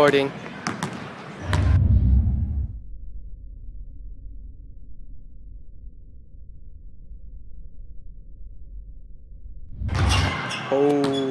Recording. Oh.